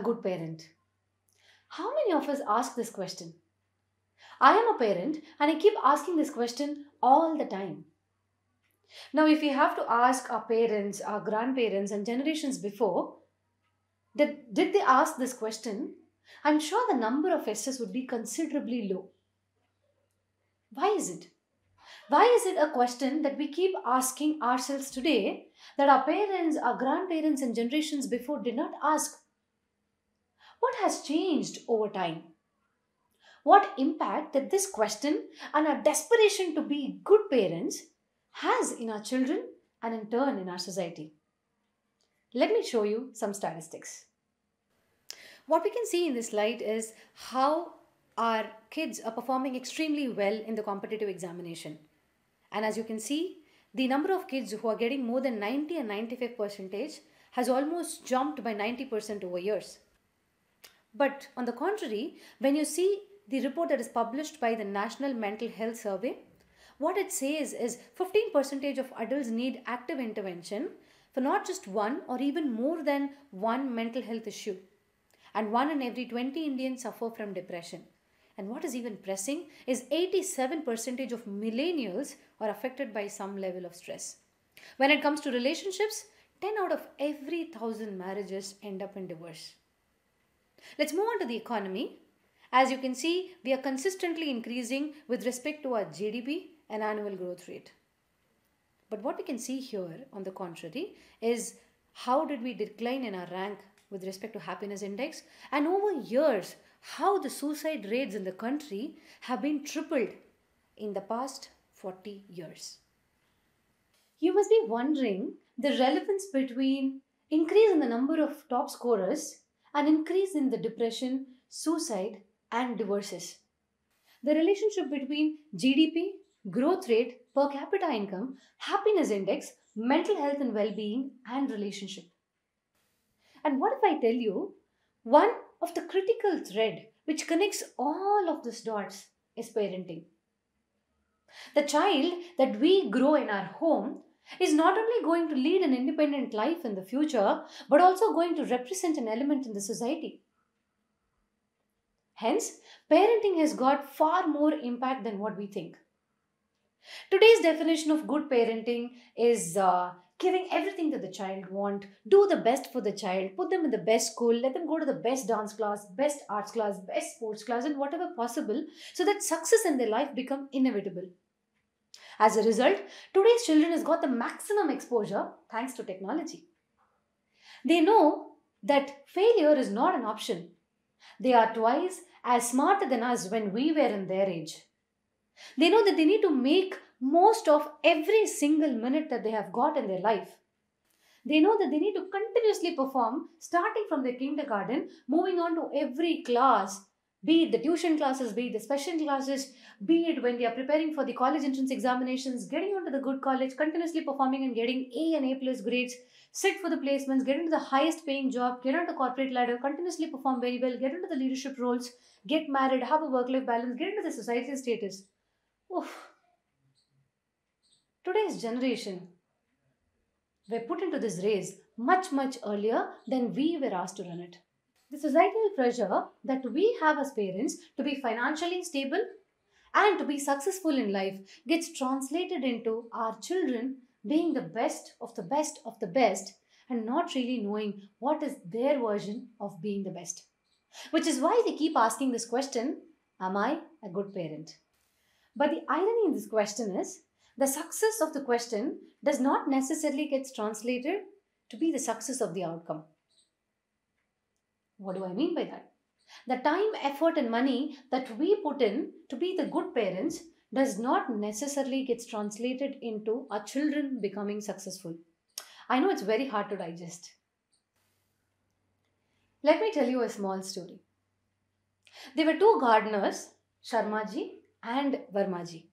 a good parent? How many of us ask this question? I am a parent and I keep asking this question all the time. Now, if we have to ask our parents, our grandparents, and generations before, did, did they ask this question? I'm sure the number of yeses would be considerably low. Why is it? Why is it a question that we keep asking ourselves today that our parents, our grandparents, and generations before did not ask? What has changed over time? What impact that this question and our desperation to be good parents has in our children and in turn in our society? Let me show you some statistics. What we can see in this slide is how our kids are performing extremely well in the competitive examination. And as you can see, the number of kids who are getting more than 90 and 95 percentage has almost jumped by 90% over years. But on the contrary, when you see the report that is published by the National Mental Health Survey, what it says is 15% of adults need active intervention for not just one or even more than one mental health issue. And one in every 20 Indians suffer from depression. And what is even pressing is 87% of millennials are affected by some level of stress. When it comes to relationships, 10 out of every 1000 marriages end up in divorce. Let's move on to the economy. As you can see, we are consistently increasing with respect to our GDP and annual growth rate. But what we can see here, on the contrary, is how did we decline in our rank with respect to happiness index and over years how the suicide rates in the country have been tripled in the past 40 years. You must be wondering the relevance between increase in the number of top scorers and increase in the depression, suicide and divorces. The relationship between GDP, growth rate, per capita income, happiness index, mental health and well-being and relationship. And what if I tell you one of the critical thread which connects all of these dots is parenting. The child that we grow in our home is not only going to lead an independent life in the future, but also going to represent an element in the society. Hence, parenting has got far more impact than what we think. Today's definition of good parenting is uh, giving everything that the child want do the best for the child put them in the best school let them go to the best dance class best arts class best sports class and whatever possible so that success in their life become inevitable as a result today's children has got the maximum exposure thanks to technology. They know that failure is not an option. They are twice as smarter than us when we were in their age. They know that they need to make most of every single minute that they have got in their life. They know that they need to continuously perform starting from their kindergarten, moving on to every class, be it the tuition classes, be it the special classes, be it when they are preparing for the college entrance examinations, getting onto the good college, continuously performing and getting A and A plus grades, sit for the placements, get into the highest paying job, get onto the corporate ladder, continuously perform very well, get into the leadership roles, get married, have a work life balance, get into the society status. Oof today's generation were put into this race much, much earlier than we were asked to run it. The societal pressure that we have as parents to be financially stable and to be successful in life gets translated into our children being the best of the best of the best and not really knowing what is their version of being the best. Which is why they keep asking this question Am I a good parent? But the irony in this question is the success of the question does not necessarily get translated to be the success of the outcome. What do I mean by that? The time, effort, and money that we put in to be the good parents does not necessarily get translated into our children becoming successful. I know it's very hard to digest. Let me tell you a small story. There were two gardeners, Sharmaji and Varmaji.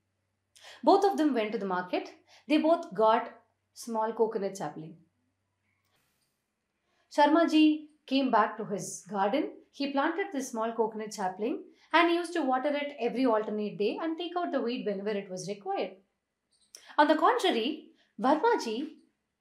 Both of them went to the market. They both got small coconut sapling. Sharmaji came back to his garden. He planted this small coconut sapling and he used to water it every alternate day and take out the weed whenever it was required. On the contrary, Varmaji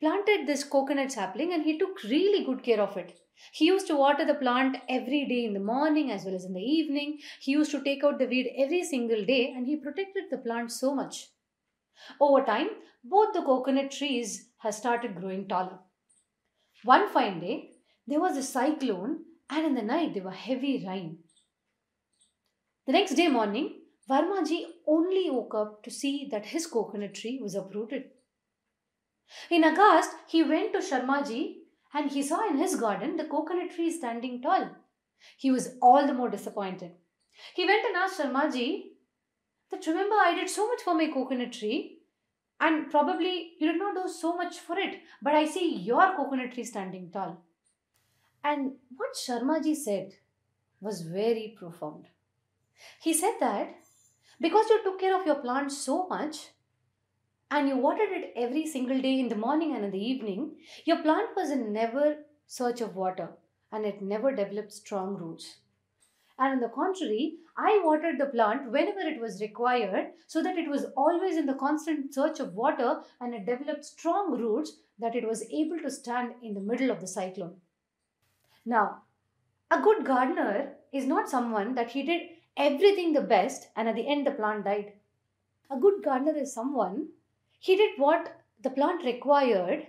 planted this coconut sapling and he took really good care of it. He used to water the plant every day in the morning as well as in the evening. He used to take out the weed every single day and he protected the plant so much. Over time, both the coconut trees have started growing taller. One fine day, there was a cyclone and in the night there were heavy rain. The next day morning, Varmaji only woke up to see that his coconut tree was uprooted. In August, he went to Sharmaji and he saw in his garden the coconut tree standing tall. He was all the more disappointed. He went and asked Sharmaji that remember I did so much for my coconut tree and probably you did not do so much for it, but I see your coconut tree standing tall. And what Sharmaji said was very profound. He said that because you took care of your plant so much and you watered it every single day in the morning and in the evening, your plant was in never search of water and it never developed strong roots. And on the contrary, I watered the plant whenever it was required so that it was always in the constant search of water and it developed strong roots that it was able to stand in the middle of the cyclone. Now, a good gardener is not someone that he did everything the best and at the end the plant died. A good gardener is someone he did what the plant required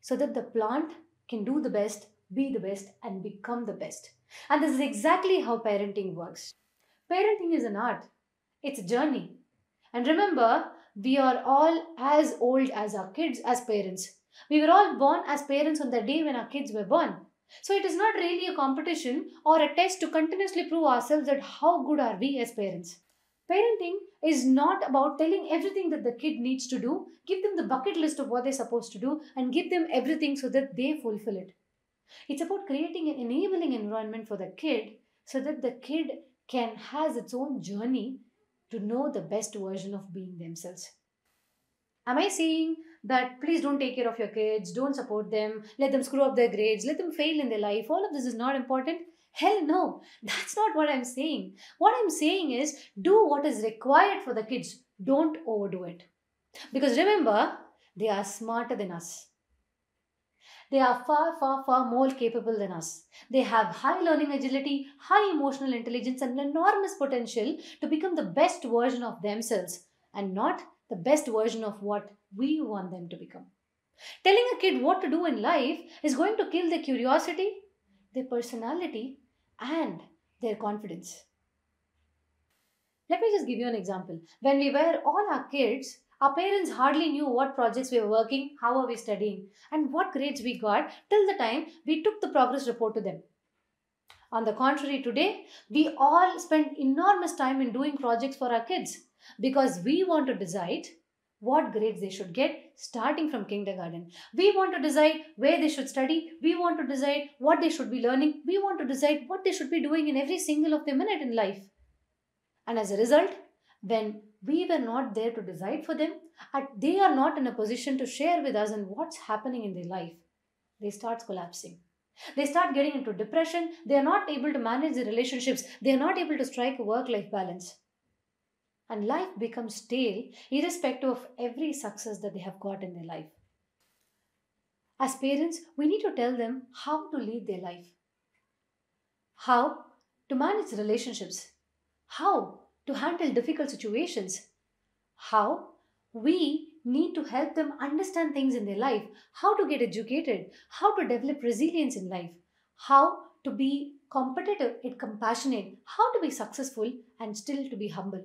so that the plant can do the best, be the best, and become the best. And this is exactly how parenting works. Parenting is an art, it's a journey. And remember, we are all as old as our kids as parents. We were all born as parents on the day when our kids were born. So it is not really a competition or a test to continuously prove ourselves that how good are we as parents. Parenting is not about telling everything that the kid needs to do, give them the bucket list of what they're supposed to do, and give them everything so that they fulfill it. It's about creating an enabling environment for the kid so that the kid can has its own journey to know the best version of being themselves. Am I saying that please don't take care of your kids, don't support them, let them screw up their grades, let them fail in their life? All of this is not important. Hell no, that's not what I'm saying. What I'm saying is do what is required for the kids, don't overdo it. Because remember, they are smarter than us. They are far, far, far more capable than us. They have high learning agility, high emotional intelligence, and enormous potential to become the best version of themselves and not the best version of what we want them to become. Telling a kid what to do in life is going to kill their curiosity, their personality, and their confidence. Let me just give you an example. When we were all our kids, our parents hardly knew what projects we were working, how are we studying, and what grades we got till the time we took the progress report to them. On the contrary, today, we all spend enormous time in doing projects for our kids because we want to decide what grades they should get starting from kindergarten. We want to decide where they should study. We want to decide what they should be learning. We want to decide what they should be doing in every single of their minute in life. And as a result, when we were not there to decide for them, they are not in a position to share with us and what's happening in their life, they start collapsing. They start getting into depression. They are not able to manage their relationships. They are not able to strike a work life balance and life becomes stale irrespective of every success that they have got in their life. As parents, we need to tell them how to lead their life, how to manage relationships, how to handle difficult situations, how we need to help them understand things in their life, how to get educated, how to develop resilience in life, how to be competitive and compassionate, how to be successful and still to be humble.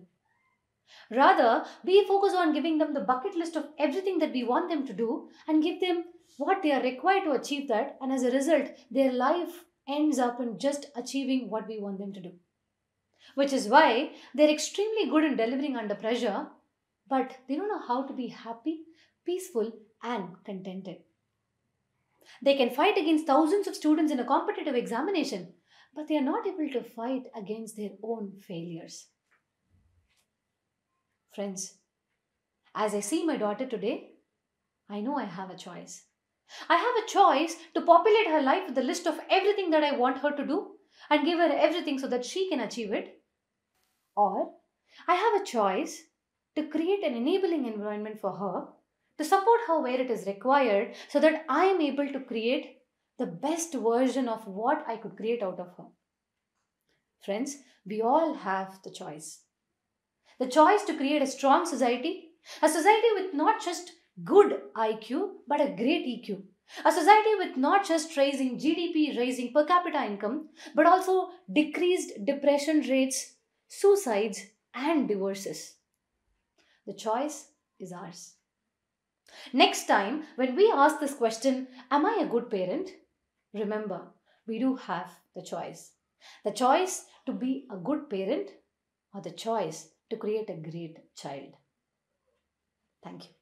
Rather, we focus on giving them the bucket list of everything that we want them to do and give them what they are required to achieve that. And as a result, their life ends up in just achieving what we want them to do. Which is why they're extremely good in delivering under pressure, but they don't know how to be happy, peaceful, and contented. They can fight against thousands of students in a competitive examination, but they are not able to fight against their own failures. Friends, as I see my daughter today, I know I have a choice. I have a choice to populate her life with a list of everything that I want her to do and give her everything so that she can achieve it. Or I have a choice to create an enabling environment for her, to support her where it is required so that I am able to create the best version of what I could create out of her. Friends, we all have the choice. The choice to create a strong society, a society with not just good IQ, but a great EQ. A society with not just raising GDP, raising per capita income, but also decreased depression rates, suicides, and divorces. The choice is ours. Next time, when we ask this question, Am I a good parent? Remember, we do have the choice. The choice to be a good parent or the choice to create a great child. Thank you.